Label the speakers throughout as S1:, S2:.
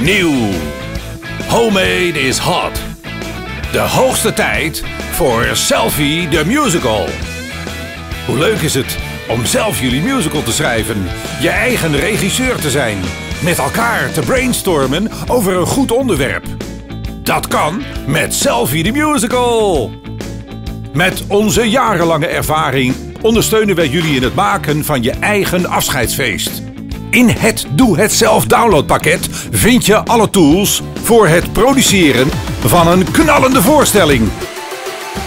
S1: Nieuw. Homemade is hot. De hoogste tijd voor Selfie the Musical. Hoe leuk is het om zelf jullie musical te schrijven, je eigen regisseur te zijn, met elkaar te brainstormen over een goed onderwerp. Dat kan met Selfie the Musical. Met onze jarenlange ervaring ondersteunen wij jullie in het maken van je eigen afscheidsfeest. In het Doe Het Zelf downloadpakket vind je alle tools voor het produceren van een knallende voorstelling.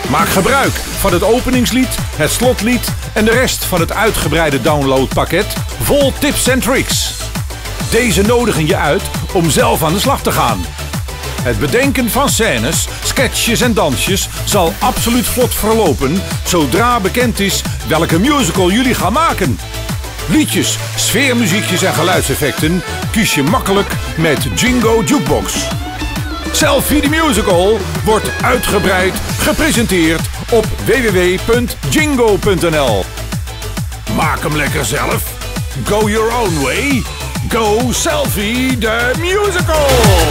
S1: Maak gebruik van het openingslied, het slotlied en de rest van het uitgebreide downloadpakket vol tips en tricks. Deze nodigen je uit om zelf aan de slag te gaan. Het bedenken van scènes, sketches en dansjes zal absoluut vlot verlopen zodra bekend is welke musical jullie gaan maken. Liedjes, sfeermuziekjes en geluidseffecten kies je makkelijk met Jingo Jukebox. Selfie the Musical wordt uitgebreid gepresenteerd op www.jingo.nl. Maak hem lekker zelf. Go your own way. Go Selfie the Musical.